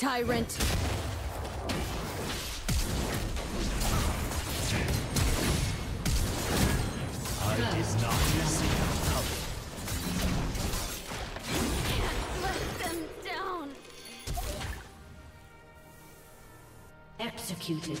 tyrant! I did not receive Let them down! Executed.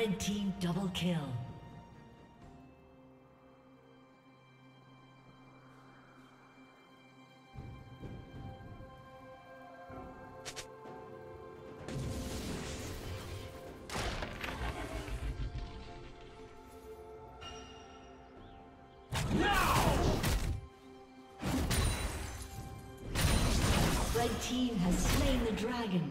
Red team double kill. Now! Red team has slain the dragon.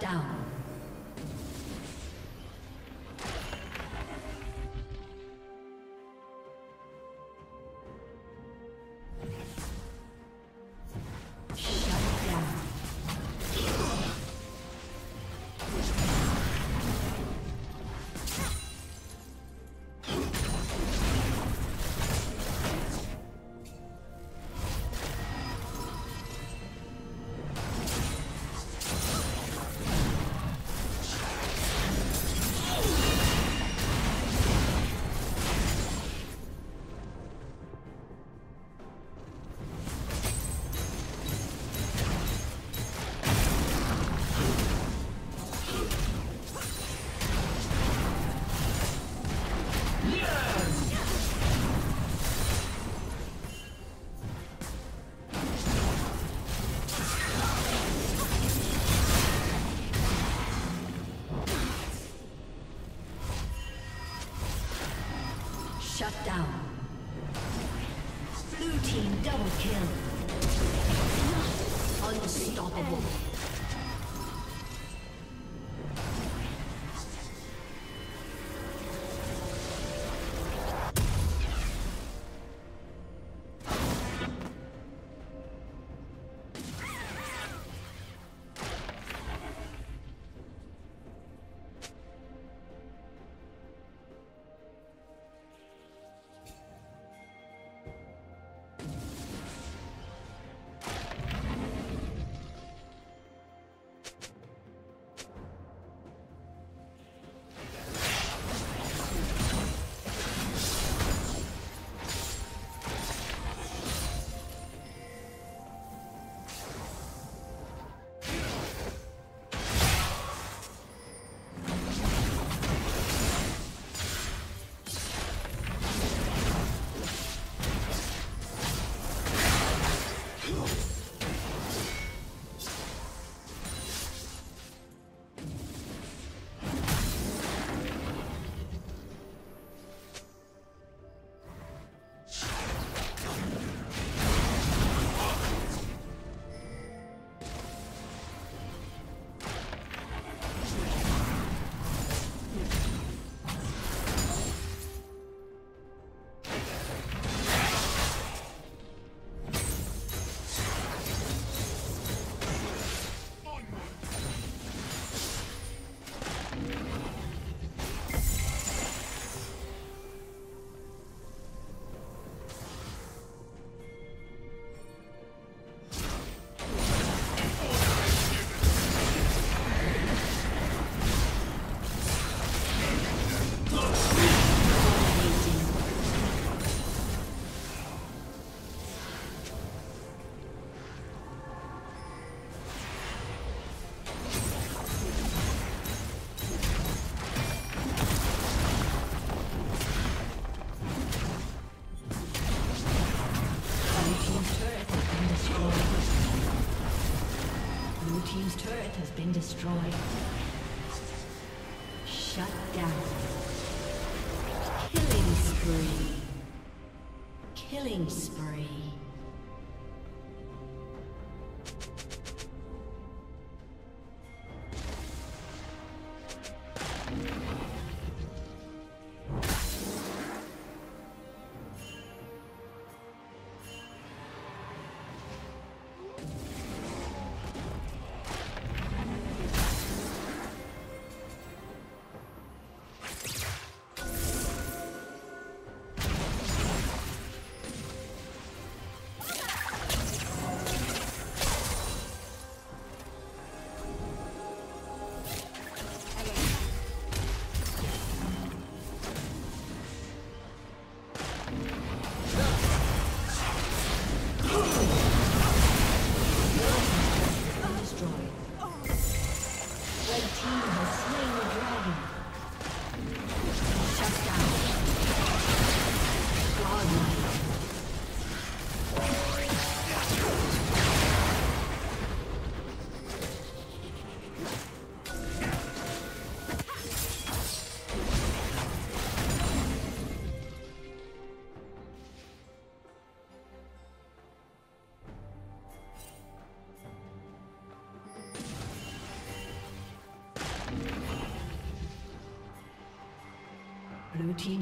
Down. Destroyed. Shut down. Killing spree. Killing spree.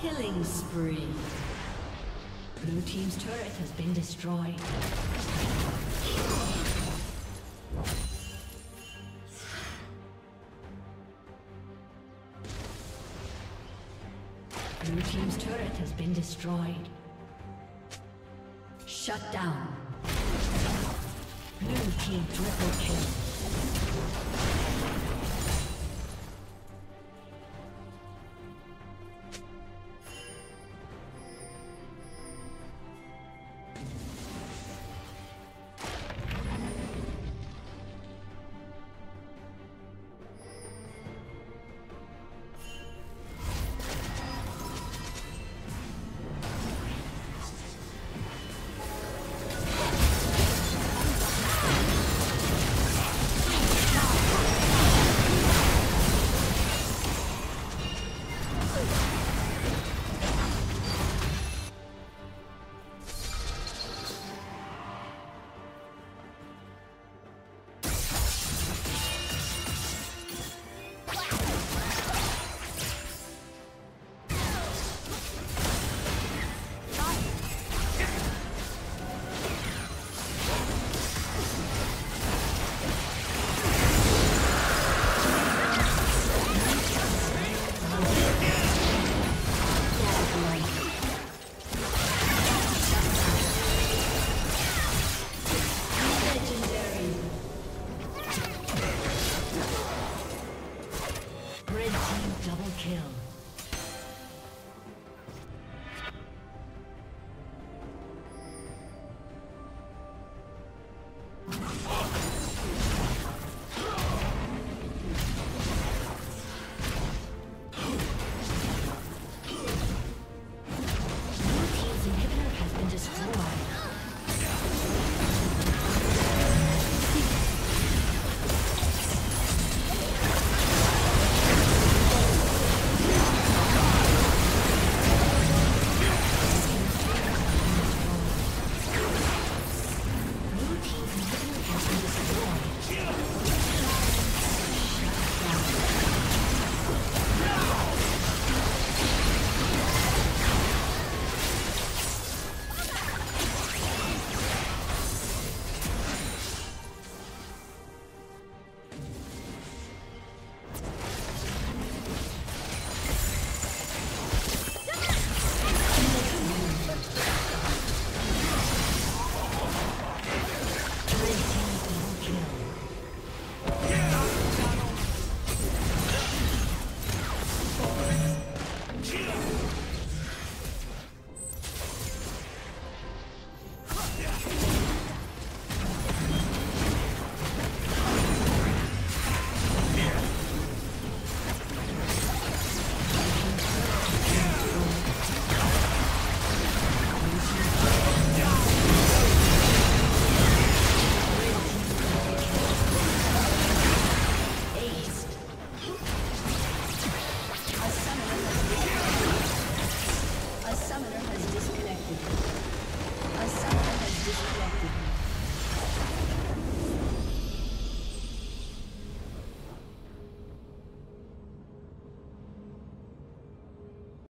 Killing spree. Blue team's turret has been destroyed. Blue team's turret has been destroyed. Shut down. Blue team triple kill.